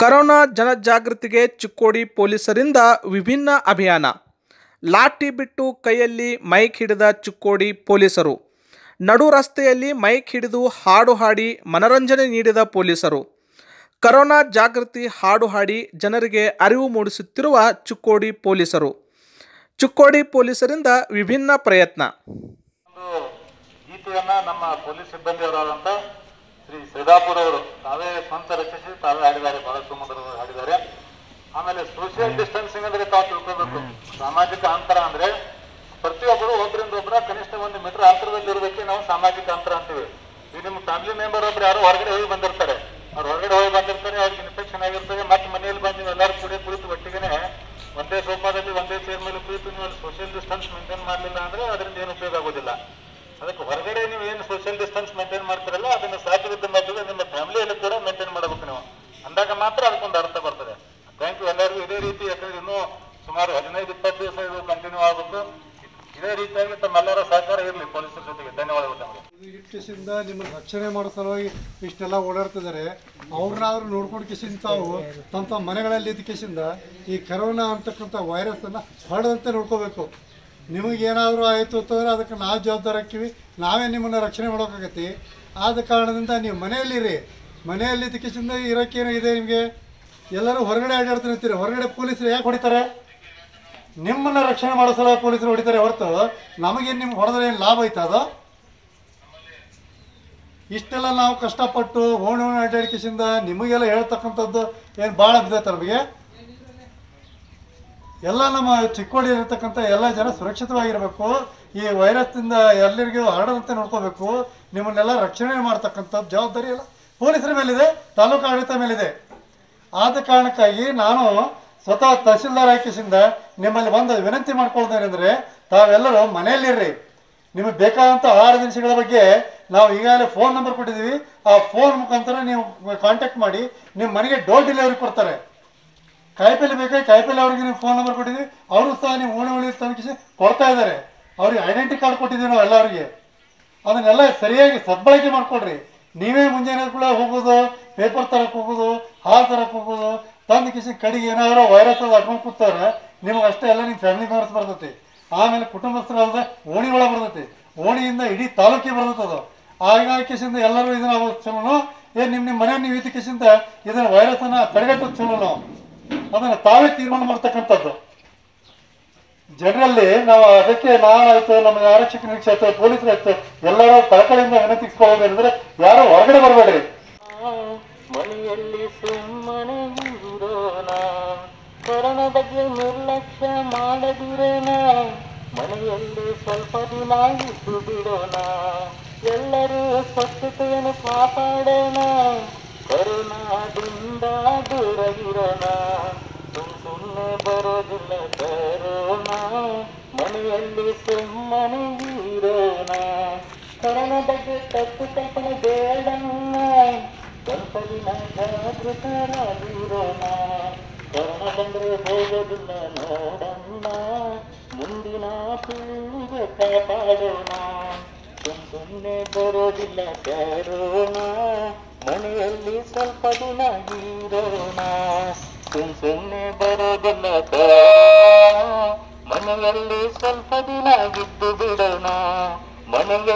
Corona ಜನಜಾಗೃತಿಗೆ Chikkodi ಪೊಲೀಸರಿಂದ ವಿಭಿನ್ನ ಅಭಿಯಾನ. ಲಾಠಿ ಬಿಟ್ಟು ಕೈಯಲ್ಲಿ ಮೈಕ್ ಹಿಡಿದ ಚಿಕ್ಕೋಡಿ ಪೊಲೀಸರು. ನಡು ರಸ್ತೆಯಲ್ಲಿ ಮೈಕ್ ಹಿಡಿದು ಹಾಡು ಹಾಡಿ ಮನರಂಜನೆ ನೀಡಿದ ಪೊಲೀಸರು. ಕರೋನಾ ಜಾಗೃತಿ ಹಾಡು ಹಾಡಿ ಜನರಿಗೆ ಅರಿವು ಮೂಡಿಸುತ್ತಿರುವ ಚಿಕ್ಕೋಡಿ ಪೊಲೀಸರು. ಚಿಕ್ಕೋಡಿ ಪೊಲೀಸರಿಂದ ವಿಭಿನ್ನ ಪ್ರಯತ್ನ. ನಮ್ಮ ಪೊಲೀಸ್ ಸಿಬ್ಬಂದಿಯವರಾದಂತ ಶ್ರೀ ಶ್ರೀದಾಪುರ ಅವರು ತಾವೇ ಸ್ವಂತ ರಚಿಸಿ ತಾವೇ ಹಾಡಿದ್ದಾರೆ ಬಹಳ ಸುಮಧುರವಾಗಿ ಹಾಡಿದ್ದಾರೆ. ಆಮೇಲೆ ಸೋಷಿಯಲ್ ಡಿಸ್ಟೆನ್ಸಿಂಗ್ ಅಂದ್ರೆ ತಾವು ತಿಳ್ಕೊಬೇಕು ಸಾಮಾಜಿಕ ಅಂತರ ಅಂದ್ರೆ ಪ್ರತಿಯೊಬ್ಬರು ಒಬ್ಬರಿಂದ ಒಬ್ಬರ ಕನಿಷ್ಠ ಒಂದು ಮೀಟರ್ ಅಂತರದಲ್ಲಿ ಇರೋದಕ್ಕೆ ನಾವು ಸಾಮಾಜಿಕ ಅಂತರ ಅಂತೀವಿ. ಈಗ ನಿಮ್ಮ ಫ್ಯಾಮಿಲಿ ಮೆಂಬರ್ ಒಬ್ರು ಯಾರೋ ಹೊರಗಡೆ ಹೋಗಿ ಬಂದಿರ್ತಾರೆ. ಅವ್ರು ಹೊರಗಡೆ ಹೋಗಿ ಬಂದಿರ್ತಾರೆ ಅವ್ರಿಗೆ ಇನ್ಫೆಕ್ಷನ್ ಆಗಿರ್ತದೆ ಮತ್ತೆ ಮನೆಯಲ್ಲಿ ಬಂದು ನೀವು ಎಲ್ಲರೂ ಕೂಡ ಕುಳಿತು ಒಟ್ಟಿಗೆನೆ ಒಂದೇ ಸೋಫಾದಲ್ಲಿ ಒಂದೇ ಚೇರ್ ಮೇಲೆ ಕುಳಿತು ನೀವು ಸೋಷಿಯಲ್ ಡಿಸ್ಟೆನ್ಸ್ ಮೇಂಟೈನ್ ಮಾಡಲಿಲ್ಲ ಅಂದ್ರೆ ಅದರಿಂದ ಏನು ಉಪಯೋಗ ಆಗೋದಿಲ್ಲ. ಅದಕ್ಕೆ ಹೊರಗಡೆ ನೀವು ಏನು ಸೋಷಿಯಲ್ ಡಿಸ್ಟೆನ್ಸ್ ಮೇಂಟೈನ್ ಮಾಡ್ತಿರಲ್ಲ, ಅದನ್ನ ಸಾಧ್ಯವಿದ್ದ ಮಾತ್ರ ನಿಮ್ಮ ಫ್ಯಾಮಿಲಿಯಲ್ಲಿ ಕೂಡ ಮೇಂಟೈನ್ ಮಾಡಬೇಕು ನೀವು. ಅಂದಾಗ ಮಾತ್ರ ಅದಕ್ಕೊಂದು ಅರ್ಥ ಬರ್ತದೆ. ಥ್ಯಾಂಕ್ ಯು ಎಲ್ಲರಿಗೂ. ಇದೇ ರೀತಿ ಯಾಕಂದ್ರೆ ಇನ್ನೂ ಸುಮಾರು ಹದಿನೈದು, ಇಪ್ಪತ್ತು ದಿವಸ ಇದು ಕಂಟಿನ್ಯೂ ಆಗಬೇಕು ಇದೇ ರೀತಿಯಾಗಿ ತಮ್ಮೆಲ್ಲರ ಸಹಕಾರ ಇರಲಿ ಪೊಲೀಸರ ಜೊತೆಗೆ. ಧನ್ಯವಾದಗಳು ತಮಗೆ. ನಿಮ್ಮ ರಕ್ಷಣೆ ಮಾಡೋ ಸಲುವಾಗಿ ಇಷ್ಟೆಲ್ಲ ಓಡಾಡ್ತಿದ್ದಾರೆ. ಅವ್ರನ್ನಾದ್ರೂ ನೋಡ್ಕೊಂಡು ಕಿಸಿಂದ ತಾವು ತಮ್ಮ ತಮ್ಮ ಮನೆಗಳಲ್ಲಿ ಇದ್ದ ಕಿಸಿಂದ ಈ ಕರೋನಾ ಅಂತಕ್ಕಂಥ ವೈರಸನ್ನು ಹರಡದಂತೆ ನೋಡ್ಕೋಬೇಕು. ನಿಮಗೇನಾದರೂ ಆಯಿತು ಅಂತಂದರೆ ಅದಕ್ಕೆ ನಾವು ಜವಾಬ್ದಾರಿ ಹಾಕಿವಿ ನಾವೇ ನಿಮ್ಮನ್ನು ರಕ್ಷಣೆ ಮಾಡೋಕ್ಕಾಗತ್ತೆ. ಆದ ಕಾರಣದಿಂದ ನೀವು ಮನೆಯಲ್ಲಿರಿ. ಮನೆಯಲ್ಲಿ ಇದ್ದ ಕಿಸಿಂದ ಇರೋಕ್ಕೇನು ಇದೆ ನಿಮಗೆ. ಎಲ್ಲರೂ ಹೊರಗಡೆ ಅಡ್ಡಾಡ್ತಿರ್ತೀರಿ ಹೊರಗಡೆ ಪೊಲೀಸರು ಯಾಕೆ ಹೊಡಿತಾರೆ? ನಿಮ್ಮನ್ನು ರಕ್ಷಣೆ ಮಾಡೋ ಸಲ ಪೊಲೀಸರು ಹೊಡಿತಾರೆ ಹೊರತು. ನಮಗೇನು ನಿಮ್ಗೆ ಹೊಡೆದ್ರೆ ಏನು ಲಾಭ ಐತೆ ಅದು? ಇಷ್ಟೆಲ್ಲ ನಾವು ಕಷ್ಟಪಟ್ಟು ಓಣಿ ಓಣಿ ನಿಮಗೆಲ್ಲ ಹೇಳ್ತಕ್ಕಂಥದ್ದು ಏನು ಭಾಳ ಬಿದ್ದೈತೆ ನಮಗೆ? ಎಲ್ಲ ನಮ್ಮ ಚಿಕ್ಕೋಡಿ ಇರತಕ್ಕಂಥ ಎಲ್ಲ ಜನ ಸುರಕ್ಷಿತವಾಗಿರಬೇಕು. ಈ ವೈರಸ್ನಿಂದ ಎಲ್ಲರಿಗೂ ಹರಡದಂತೆ ನೋಡ್ಕೋಬೇಕು. ನಿಮ್ಮನ್ನೆಲ್ಲ ರಕ್ಷಣೆ ಮಾಡ್ತಕ್ಕಂಥದ್ದು ಜವಾಬ್ದಾರಿ ಎಲ್ಲ ಪೊಲೀಸರ ಮೇಲಿದೆ, ತಾಲೂಕು ಆಡಳಿತ ಮೇಲಿದೆ. ಆದ ಕಾರಣಕ್ಕಾಗಿ ನಾನು ಸ್ವತಃ ತಹಸೀಲ್ದಾರ್ ಆಯ್ಕೆಸಿಂದ ನಿಮ್ಮಲ್ಲಿ ಬಂದು ವಿನಂತಿ ಮಾಡ್ಕೊಳ್ತೇನೆಂದರೆ ತಾವೆಲ್ಲರೂ ಮನೆಯಲ್ಲಿರ್ರಿ. ನಿಮಗೆ ಬೇಕಾದಂಥ ಆಹಾರ ದಿನಸಿಗಳ ಬಗ್ಗೆ ನಾವು ಈಗಾಗಲೇ ಫೋನ್ ನಂಬರ್ ಕೊಟ್ಟಿದ್ದೀವಿ. ಆ ಫೋನ್ ಮುಖಾಂತರ ನೀವು ಕಾಂಟ್ಯಾಕ್ಟ್ ಮಾಡಿ, ನಿಮ್ಮ ಮನೆಗೆ ಡೋರ್ ಡೆಲಿವರಿ ಕೊಡ್ತಾರೆ. ಕಾಯಿಪಲ್ಲೆ ಬೇಕಾಗಿ ಕಾಯಿಪಲ್ಲೆ ಅವ್ರಿಗೆ ನೀವು ಫೋನ್ ನಂಬರ್ ಕೊಟ್ಟಿದ್ದೀವಿ ಅವರು ಸಹ ನೀವು ಓಣಿ ಓಣಿ ತನಿಖೆ ಕೊಡ್ತಾ ಇದ್ದಾರೆ. ಅವ್ರಿಗೆ ಐಡೆಂಟಿ ಕಾರ್ಡ್ ಕೊಟ್ಟಿದ್ದೀವಿ ನಾವು ಎಲ್ಲರಿಗೆ. ಅದನ್ನೆಲ್ಲ ಸರಿಯಾಗಿ ಸದ್ಬಳಕೆ ಮಾಡಿಕೊಡ್ರಿ ನೀವೇ ಮುಂಜಾನೆ ಕೂಡ ಹೋಗೋದು ಪೇಪರ್ ತರಕ್ಕೆ ಹೋಗೋದು ಹಾಲು ತರಕ್ಕೆ ಹೋಗೋದು ತಂದು ಕಿಸಿ ಕಡೆಗೆ ಏನಾದರೂ ವೈರಸ್ ಅದು ಅಡ್ಕೊಂಡು ಕೂತಾರೆ ನಿಮಗೆ ಅಷ್ಟೇ ಎಲ್ಲ ನಿಮ್ಮ ಫ್ಯಾಮಿಲಿ ಮೆಂಬರ್ಸ್ ಬರ್ತೈತಿ. ಆಮೇಲೆ ಕುಟುಂಬಸ್ಥರಲ್ಲದೆ ಓಣಿ ಒಳಗೆ ಬರ್ತೈತಿ. ಓಣಿಯಿಂದ ಇಡೀ ತಾಲೂಕಿಗೆ ಬರ್ತೈತೆ ಅದು. ಆಗ ಕಿಸಿಂದ ಎಲ್ಲರೂ ಇದನ್ನ ಚಲೋ ಏನು ನಿಮ್ಮ ನಿಮ್ಮ ಮನೆ ನೀವು ಇದ್ದ ಕಿಸಿಂದ ಇದನ್ನು ವೈರಸ್ಸನ್ನು ತಡೆಗಟ್ಟೋದು ಚಲೋ ಅದನ್ನು ತಾವೇ ತೀರ್ಮಾನ ಮಾಡ್ತಕ್ಕಂಥದ್ದು. ಜನರಲ್ಲಿ ನಾವು ಅದಕ್ಕೆ ನಾನಾಯ್ತು, ನಮಗೆ ಆರಕ್ಷಕ ನಿರೀಕ್ಷೆ ಆಯ್ತು, ಪೊಲೀಸರು ಆಯ್ತು, ಎಲ್ಲರೂ ಕಳಕಳಿಯಿಂದ ವಿನಂತಿಸ್ಕೊಳ್ಳೋದೇನೆಂದ್ರೆ ಯಾರು ಹೊರಗಡೆ ಬರಬೇಡ್ರಿ. ಮನೆಯಲ್ಲಿ ಸುಮ್ಮನೆ ಇರೋಣ ಕೊರೋನಾ ಬಗ್ಗೆ ನಿರ್ಲಕ್ಷ್ಯ ಮಾಡದಿರೋಣ ಮನೆಯಲ್ಲಿ ಸ್ವಲ್ಪ ದಿನ ಇದ್ದು ಬಿಡೋಣ ಎಲ್ಲರೂ ಸ್ವಚ್ಛತೆಯನ್ನು ಕಾಪಾಡೋಣ ಕೊರೋನಾದಿಂದ ದೂರವಿರೋಣ ಬರೋದಿಲ್ಲ ಬರೋಣ ಮನೆಯಲ್ಲಿ ಸುಮ್ಮನೆ ಇರೋಣ. ಕೊರೋನಾ ಬಗ್ಗೆ ತಪ್ಪು ಕಲ್ಪನೆ ಬೇಡಣ್ಣ. ಸ್ವಲ್ಪ ದಿನ ಜಾಗೃತರಾಗಿರೋಣ. ಕೊರೋನಾ ಬಂದ್ರೆ ಹೋಗೋದಿಲ್ಲ ನೋಡಣ್ಣ. ಮುಂದಿನ ಸುಳ್ಳಿಗೆ ಕಾಪಾಡೋಣ. ಸುಮ್ ಸುಮ್ಮನೆ ಬರೋದಿಲ್ಲ ಕರೋಣ, ಮನೆಯಲ್ಲಿ ಸ್ವಲ್ಪ ದಿನ ಇರೋಣ. ಸುಮ್ ಸುಮ್ಮನೆ ಬರೋದಿಲ್ಲ ಮನೆಯಲ್ಲಿ ಸ್ವಲ್ಪ ದಿನ ಬಿದ್ದು ಬಿಡೋಣ. ಮನೆಯ